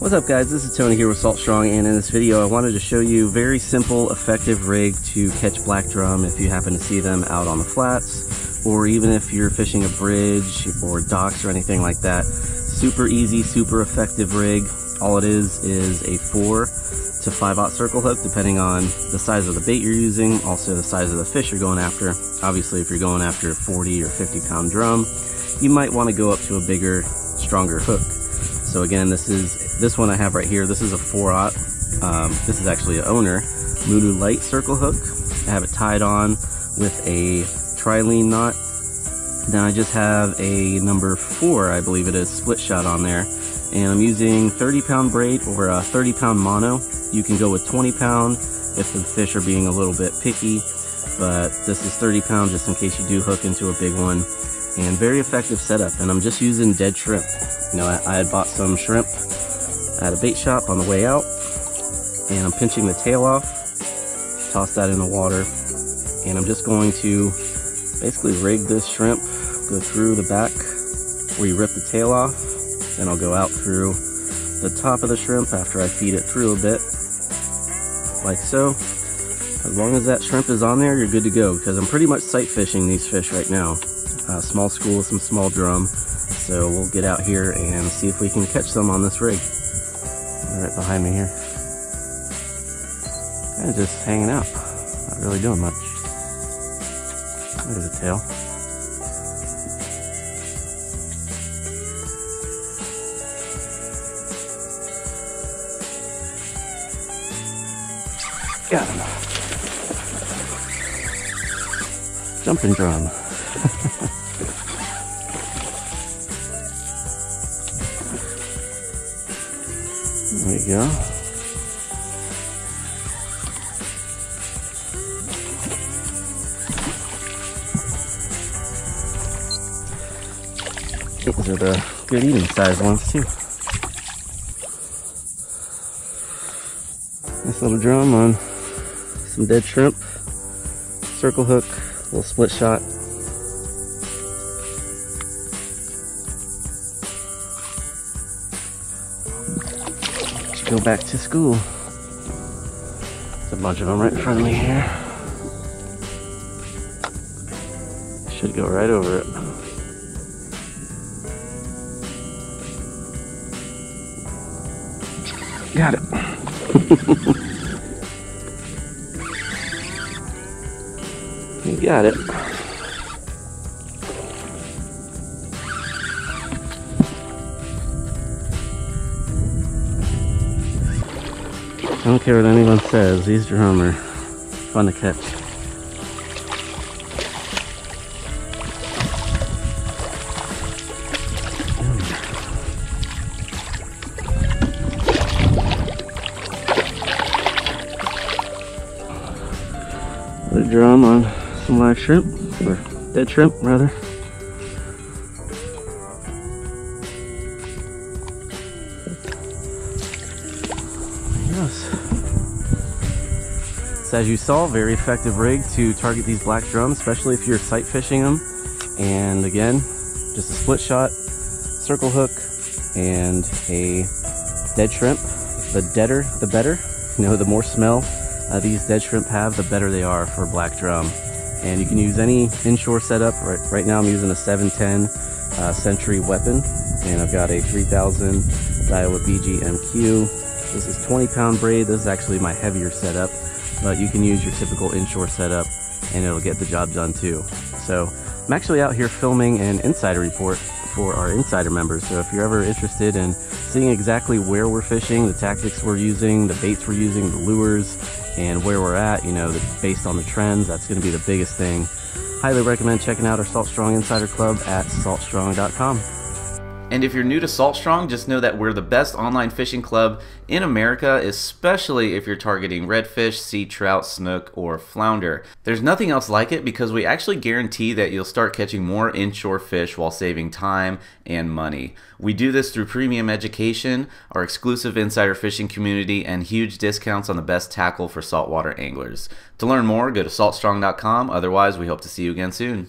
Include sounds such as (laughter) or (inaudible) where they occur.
What's up guys, this is Tony here with Salt Strong and in this video I wanted to show you very simple effective rig to catch black drum if you happen to see them out on the flats or even if you're fishing a bridge or docks or anything like that. Super easy, super effective rig. All it is is a 4 to 5 aught circle hook depending on the size of the bait you're using, also the size of the fish you're going after. Obviously if you're going after a 40 or 50 pound drum, you might want to go up to a bigger, stronger hook. So again, this is this one I have right here. This is a 4-aught. Um, this is actually an owner Mutu Light circle hook. I have it tied on with a trilene knot. Then I just have a number 4, I believe it is, split shot on there. And I'm using 30 pound braid or a 30 pound mono. You can go with 20 pound if the fish are being a little bit picky. But this is 30 pound just in case you do hook into a big one and very effective setup. And I'm just using dead shrimp. You know, I, I had bought some shrimp at a bait shop on the way out, and I'm pinching the tail off, toss that in the water, and I'm just going to basically rig this shrimp, go through the back where you rip the tail off, then I'll go out through the top of the shrimp after I feed it through a bit, like so. As long as that shrimp is on there, you're good to go, because I'm pretty much sight fishing these fish right now uh, small school with some small drum. So we'll get out here and see if we can catch some on this rig. right behind me here. Kind of just hanging out. Not really doing much. There's a tail. Got him. Jumping drum. There we go. These are the good eating size ones too. Nice little drum on some dead shrimp, circle hook, little split shot. Go back to school. There's a bunch of them right in front of me here. Should go right over it. Got it. (laughs) you got it. I don't care what anyone says, these drum are fun to catch. Put a drum on some live shrimp, or dead shrimp rather. So as you saw, very effective rig to target these black drums, especially if you're sight fishing them. And again, just a split shot, circle hook, and a dead shrimp. The deader, the better. You know, the more smell uh, these dead shrimp have, the better they are for black drum. And you can use any inshore setup. Right, right now I'm using a 710 uh, Century weapon, and I've got a 3000 Daiwa BG MQ. This is 20 pound braid. This is actually my heavier setup but you can use your typical inshore setup and it'll get the job done too. So I'm actually out here filming an insider report for our insider members. So if you're ever interested in seeing exactly where we're fishing, the tactics we're using, the baits we're using, the lures, and where we're at, you know, based on the trends, that's going to be the biggest thing. Highly recommend checking out our Salt Strong Insider Club at saltstrong.com. And if you're new to Salt Strong, just know that we're the best online fishing club in America, especially if you're targeting redfish, sea trout, snook, or flounder. There's nothing else like it because we actually guarantee that you'll start catching more inshore fish while saving time and money. We do this through premium education, our exclusive insider fishing community, and huge discounts on the best tackle for saltwater anglers. To learn more, go to saltstrong.com. Otherwise, we hope to see you again soon.